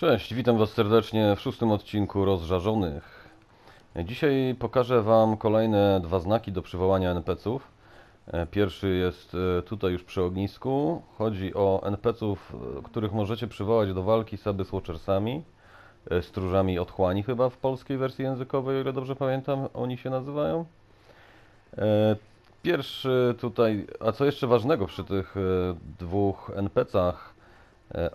Cześć, witam Was serdecznie w szóstym odcinku Rozżarzonych. Dzisiaj pokażę Wam kolejne dwa znaki do przywołania NPC-ów. E, Pierwszy jest e, tutaj już przy ognisku. Chodzi o NPC-ów, e, których możecie przywołać do walki z Abyss Watchersami, e, stróżami otchłani chyba w polskiej wersji językowej, o ile dobrze pamiętam, oni się nazywają. Pierwszy tutaj, a co jeszcze ważnego przy tych dwóch NPC-ach,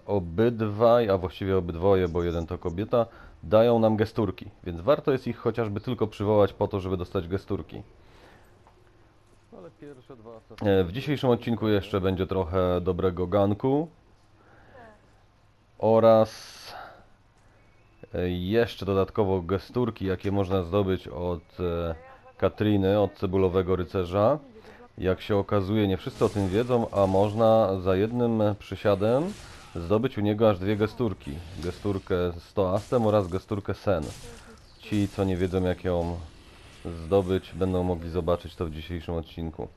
Obydwaj, a właściwie obydwoje, bo jeden to kobieta, dają nam gesturki, więc warto jest ich chociażby tylko przywołać po to, żeby dostać gesturki. E, W dzisiejszym odcinku jeszcze będzie trochę dobrego ganku oraz e, jeszcze dodatkowo gesturki, jakie można zdobyć od e, Katriny, od cebulowego rycerza. Jak się okazuje, nie wszyscy o tym wiedzą, a można za jednym przysiadem zdobyć u niego aż dwie gesturki. Gesturkę z toastem oraz gesturkę sen. Ci, co nie wiedzą jak ją zdobyć, będą mogli zobaczyć to w dzisiejszym odcinku.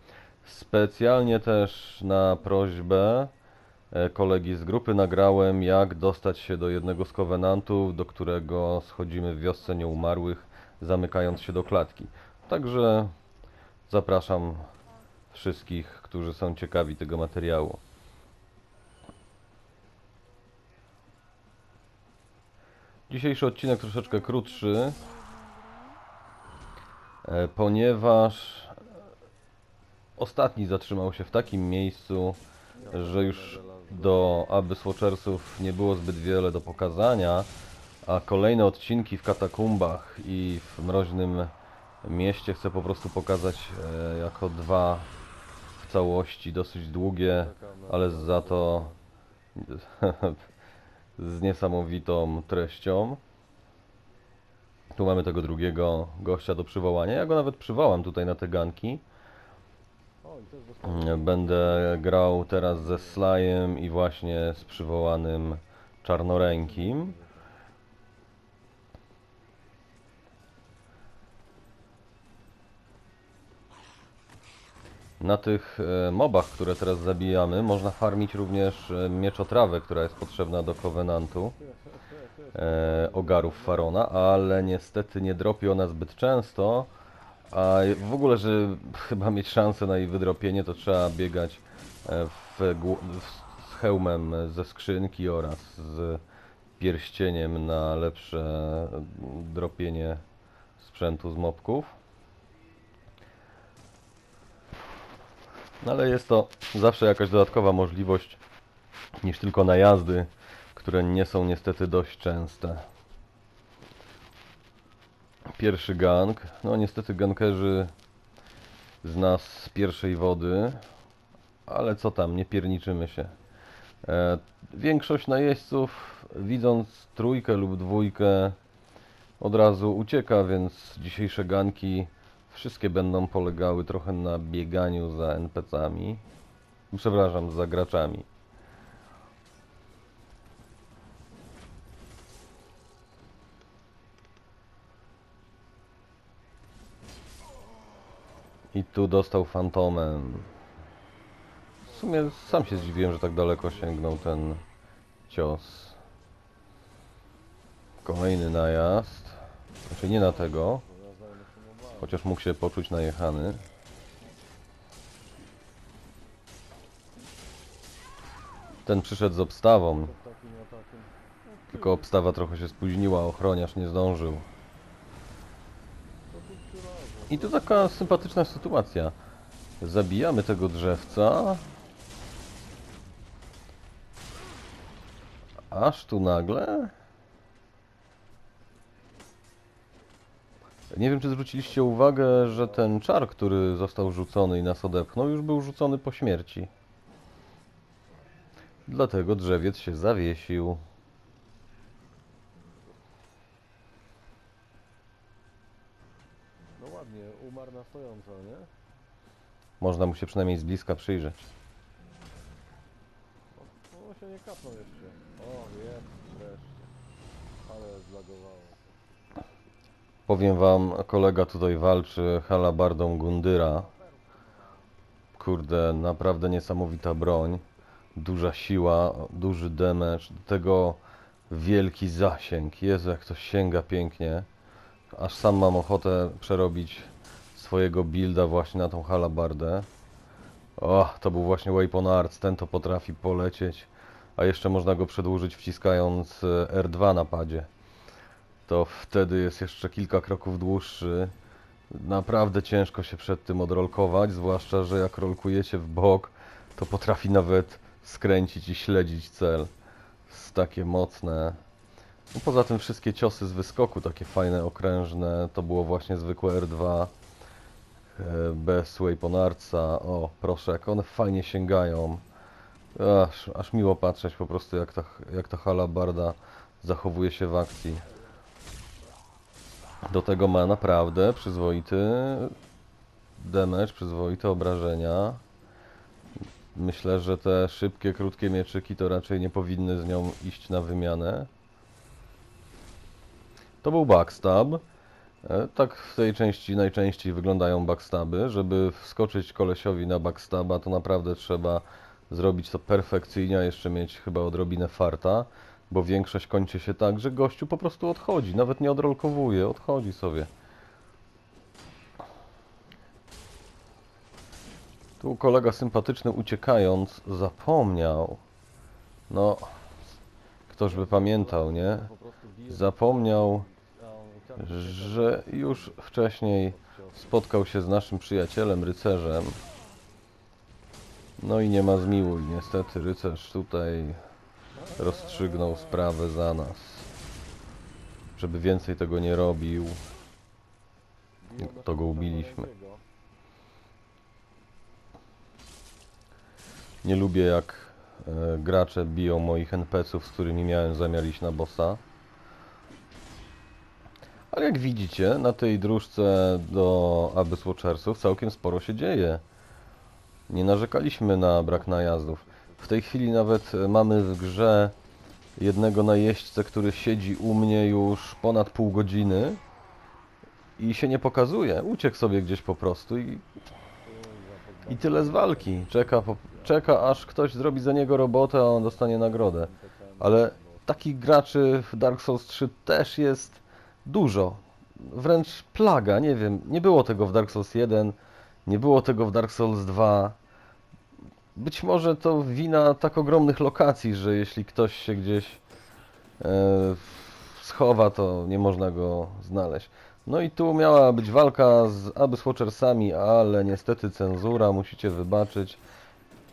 Specjalnie też na prośbę e, kolegi z grupy nagrałem, jak dostać się do jednego z kowenantów, do którego schodzimy w wiosce nieumarłych, zamykając się do klatki. Także zapraszam wszystkich, którzy są ciekawi tego materiału. Dzisiejszy odcinek troszeczkę krótszy, e, ponieważ ostatni zatrzymał się w takim miejscu, że już do Abyss Watchersów nie było zbyt wiele do pokazania, a kolejne odcinki w katakumbach i w mroźnym mieście chcę po prostu pokazać e, jako dwa w całości, dosyć długie, ale za to z niesamowitą treścią. Tu mamy tego drugiego gościa do przywołania. Ja go nawet przywołam tutaj na te ganki. Będę grał teraz ze Slajem i właśnie z przywołanym czarnorękim. Na tych e, mobach, które teraz zabijamy, można farmić również e, mieczotrawę, która jest potrzebna do kowenantu e, ogarów Farona, ale niestety nie dropi ona zbyt często, a w ogóle, żeby chyba mieć szansę na jej wydropienie, to trzeba biegać e, w, w, z hełmem ze skrzynki oraz z pierścieniem na lepsze dropienie sprzętu z mobków. Ale jest to zawsze jakaś dodatkowa możliwość niż tylko najazdy, które nie są niestety dość częste. Pierwszy gang. No niestety gankerzy z nas z pierwszej wody, ale co tam, nie pierniczymy się. E, większość najeźdźców widząc trójkę lub dwójkę od razu ucieka, więc dzisiejsze ganki Wszystkie będą polegały trochę na bieganiu za NPC-ami. Przepraszam, za graczami. I tu dostał fantomem. W sumie sam się zdziwiłem, że tak daleko sięgnął ten cios. Kolejny najazd. Znaczy nie na tego. Chociaż mógł się poczuć najechany. Ten przyszedł z obstawą. Tylko obstawa trochę się spóźniła, ochroniarz nie zdążył. I to taka sympatyczna sytuacja. Zabijamy tego drzewca. Aż tu nagle Nie wiem, czy zwróciliście uwagę, że ten czar, który został rzucony i nas odepchnął, już był rzucony po śmierci. Dlatego drzewiec się zawiesił. No ładnie, umarł na stojąco, nie? Można mu się przynajmniej z bliska przyjrzeć. No się nie kapnął jeszcze. O, jest, wreszcie. Ale zlagowało. Powiem wam, kolega tutaj walczy halabardą Gundyra. Kurde, naprawdę niesamowita broń. Duża siła, duży damage. Do tego wielki zasięg. Jezu, jak to sięga pięknie. Aż sam mam ochotę przerobić swojego builda właśnie na tą halabardę. O, to był właśnie Weapon Arts, ten to potrafi polecieć. A jeszcze można go przedłużyć wciskając e, R2 na padzie. To wtedy jest jeszcze kilka kroków dłuższy. Naprawdę ciężko się przed tym odrolkować, zwłaszcza, że jak rolkujecie w bok, to potrafi nawet skręcić i śledzić cel. Jest takie mocne. No poza tym wszystkie ciosy z wyskoku, takie fajne, okrężne, to było właśnie zwykłe R2 e, bez Weapon Artsa. O, proszę, jak one fajnie sięgają. Aż, aż miło patrzeć po prostu, jak ta, jak ta halabarda zachowuje się w akcji. Do tego ma naprawdę przyzwoity damage, przyzwoite obrażenia. Myślę, że te szybkie, krótkie mieczyki to raczej nie powinny z nią iść na wymianę. To był backstab. E, Tak w tej części najczęściej wyglądają backstaby. Żeby wskoczyć kolesiowi na backstaba, to naprawdę trzeba zrobić to perfekcyjnie, a jeszcze mieć chyba odrobinę farta, bo większość kończy się tak, że gościu po prostu odchodzi, nawet nie odrolkowuje, odchodzi sobie. Tu kolega sympatyczny uciekając zapomniał. No, ktoś by pamiętał, nie? Zapomniał, że już wcześniej spotkał się z naszym przyjacielem, rycerzem. No i nie ma zmiłuj, niestety rycerz tutaj rozstrzygnął sprawę za nas. Żeby więcej tego nie robił. to go ubiliśmy. Nie lubię jak e, gracze biją moich NPC-ów, z którymi miałem zamiar iść na bossa. Ale jak widzicie, na tej dróżce do Abyss Watchersów całkiem sporo się dzieje. Nie narzekaliśmy na brak najazdów. W tej chwili nawet e, mamy w grze jednego najeźdźcę, który siedzi u mnie już ponad pół godziny i się nie pokazuje. Uciekł sobie gdzieś po prostu i i tyle z walki. Czeka, po, czeka aż ktoś zrobi za niego robotę, a on dostanie nagrodę. Ale takich graczy w Dark Souls 3 też jest dużo. Wręcz plaga, nie wiem. Nie było tego w Dark Souls 1, nie było tego w Dark Souls 2. Być może to wina tak ogromnych lokacji, że jeśli ktoś się gdzieś e, schowa, to nie można go znaleźć. No i tu miała być walka z Abyss Watchersami, ale niestety cenzura, musicie wybaczyć.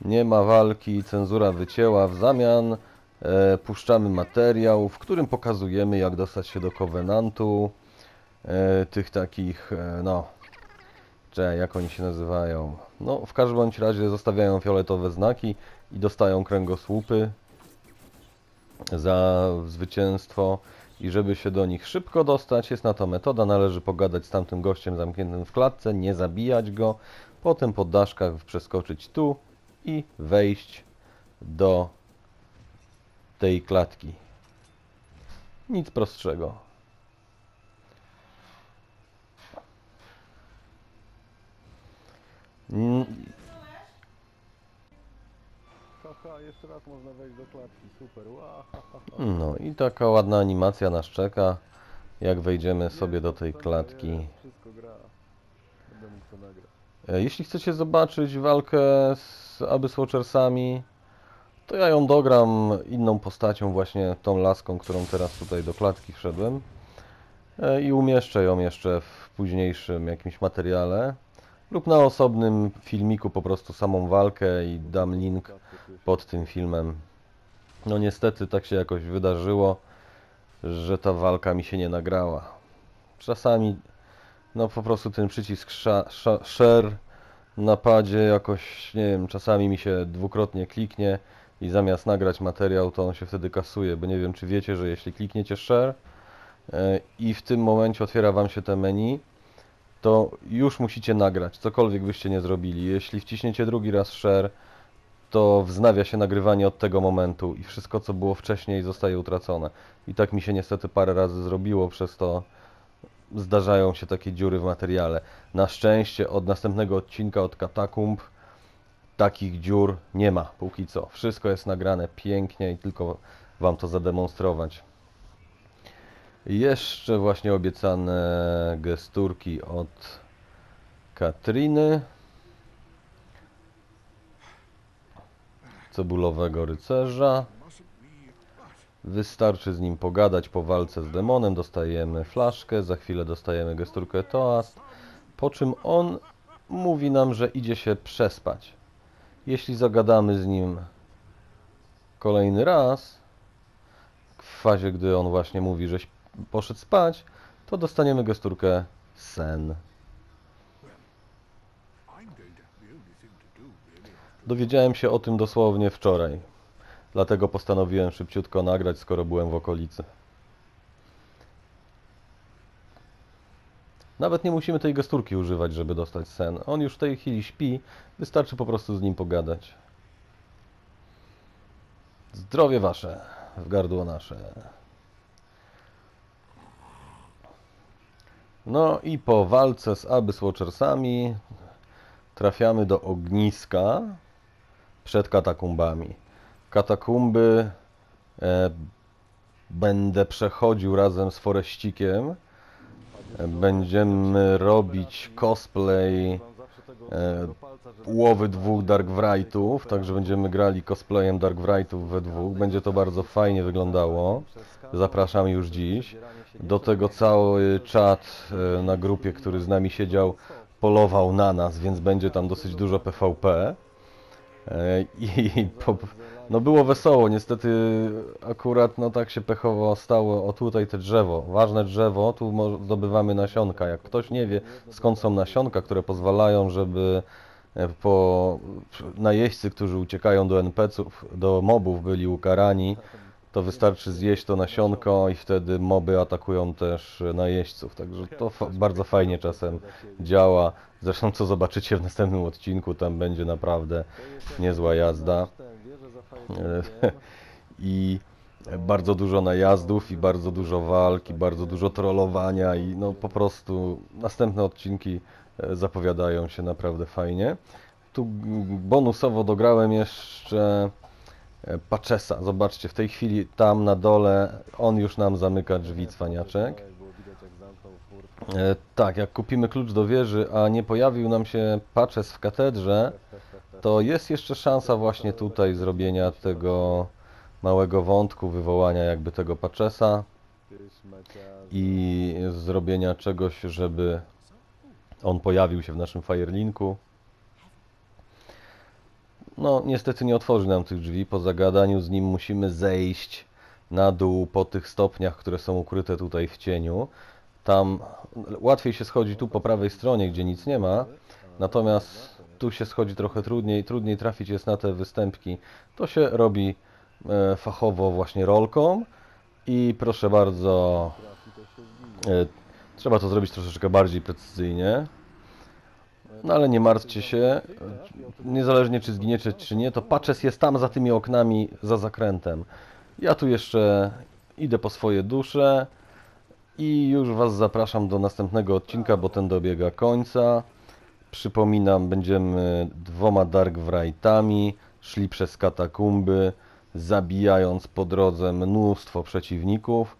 Nie ma walki, cenzura wycięła. W zamian e, puszczamy materiał, w którym pokazujemy jak dostać się do Covenantu. E, tych takich, e, no, cze, jak oni się nazywają? No, w każdym bądź razie zostawiają fioletowe znaki i dostają kręgosłupy za zwycięstwo i żeby się do nich szybko dostać, jest na to metoda, należy pogadać z tamtym gościem zamkniętym w klatce, nie zabijać go, potem po daszkach przeskoczyć tu i wejść do tej klatki. Nic prostszego. Mm, Haha, jeszcze raz można wejść do klatki, super. No i taka ładna animacja nas czeka, jak wejdziemy sobie do tej klatki. Wszystko gra. Będę mógł to nagrać. E, Jeśli chcecie zobaczyć walkę z Abyss Watchersami, to ja ją dogram inną postacią, właśnie tą laską, którą teraz tutaj do klatki wszedłem. E, I umieszczę ją jeszcze w późniejszym jakimś materiale lub na osobnym filmiku po prostu samą walkę i dam link pod tym filmem. No niestety tak się jakoś wydarzyło, że ta walka mi się nie nagrała. Czasami no po prostu ten przycisk share na padzie jakoś, nie wiem, czasami mi się dwukrotnie kliknie i zamiast nagrać materiał, to on się wtedy kasuje, bo nie wiem czy wiecie, że jeśli klikniecie share e, i w tym momencie otwiera Wam się te menu, to już musicie nagrać, cokolwiek byście nie zrobili. Jeśli wciśniecie drugi raz share, to wznawia się nagrywanie od tego momentu i wszystko co było wcześniej zostaje utracone. I tak mi się niestety parę razy zrobiło, przez to zdarzają się takie dziury w materiale. Na szczęście od następnego odcinka od Katakumb takich dziur nie ma póki co. Wszystko jest nagrane pięknie i tylko Wam to zademonstrować. Jeszcze właśnie obiecane gesturki od Katriny. Cebulowego rycerza. Wystarczy z nim pogadać po walce z demonem, dostajemy flaszkę, za chwilę dostajemy gesturkę Toast, po czym on mówi nam, że idzie się przespać. Jeśli zagadamy z nim kolejny raz, w fazie, gdy on właśnie mówi, że śp- poszedł spać, to dostaniemy gesturkę sen. Dowiedziałem się o tym dosłownie wczoraj. Dlatego postanowiłem szybciutko nagrać, skoro byłem w okolicy. Nawet nie musimy tej gesturki używać, żeby dostać sen. On już w tej chwili śpi, wystarczy po prostu z nim pogadać. Zdrowie wasze, w gardło nasze. No i po walce z Abyss Watchersami trafiamy do ogniska przed katakumbami. Katakumby e, będę przechodził razem z Foreścikiem. E, Będziemy robić cosplay e, łowy dwóch Dark Wrightów, także będziemy grali cosplayem Dark Wrightów we dwóch. Będzie to bardzo fajnie wyglądało. Zapraszam już dziś. Do tego cały czat e, na grupie, który z nami siedział, polował na nas, więc będzie tam dosyć dużo PvP. E, I po, no było wesoło, niestety akurat no tak się pechowo stało. O tutaj te drzewo, ważne drzewo, tu zdobywamy nasionka. Jak ktoś nie wie skąd są nasionka, które pozwalają, żeby e, po najeźdźcy, którzy uciekają do NPC-ów, do mobów byli ukarani, to wystarczy zjeść to nasionko i wtedy moby atakują też najeźdźców. Także to bardzo fajnie czasem działa. Zresztą co zobaczycie w następnym odcinku, tam będzie naprawdę niezła jazda. I bardzo dużo najazdów i bardzo dużo walk i bardzo dużo trollowania i no po prostu następne odcinki e, zapowiadają się naprawdę fajnie. Tu bonusowo dograłem jeszcze Paczesa. Zobaczcie, w tej chwili tam na dole on już nam zamyka drzwi, cwaniaczek. E, tak, jak kupimy klucz do wieży, a nie pojawił nam się Paczes w katedrze, to jest jeszcze szansa właśnie tutaj zrobienia tego małego wątku, wywołania jakby tego Paczesa i zrobienia czegoś, żeby on pojawił się w naszym Firelinku. No, niestety nie otworzy nam tych drzwi. Po zagadaniu z nim musimy zejść na dół po tych stopniach, które są ukryte tutaj w cieniu. Tam łatwiej się schodzi tu po prawej stronie, gdzie nic nie ma. Natomiast tu się schodzi trochę trudniej, trudniej trafić jest na te występki. To się robi e, fachowo właśnie rolką i proszę bardzo, e, trzeba to zrobić troszeczkę bardziej precyzyjnie. No ale nie martwcie się, niezależnie czy zginiecie czy nie, to Patches jest tam za tymi oknami, za zakrętem. Ja tu jeszcze idę po swoje dusze i już Was zapraszam do następnego odcinka, bo ten dobiega końca. Przypominam, będziemy dwoma Dark Wrightami szli przez katakumby, zabijając po drodze mnóstwo przeciwników.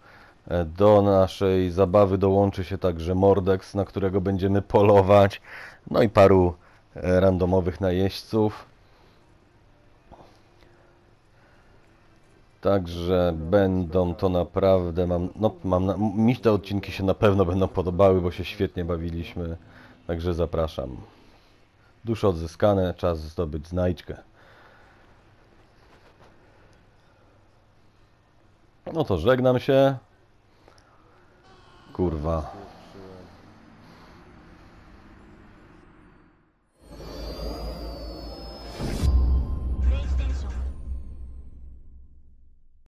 Do naszej zabawy dołączy się także Mordex, na którego będziemy polować, no i paru e, randomowych najeźdźców. Także będą to naprawdę, mam, no, mam, na- mi te odcinki się na pewno będą podobały, bo się świetnie bawiliśmy. Także zapraszam. Dusze odzyskane, czas zdobyć znajdźkę. No to żegnam się. Kurwa.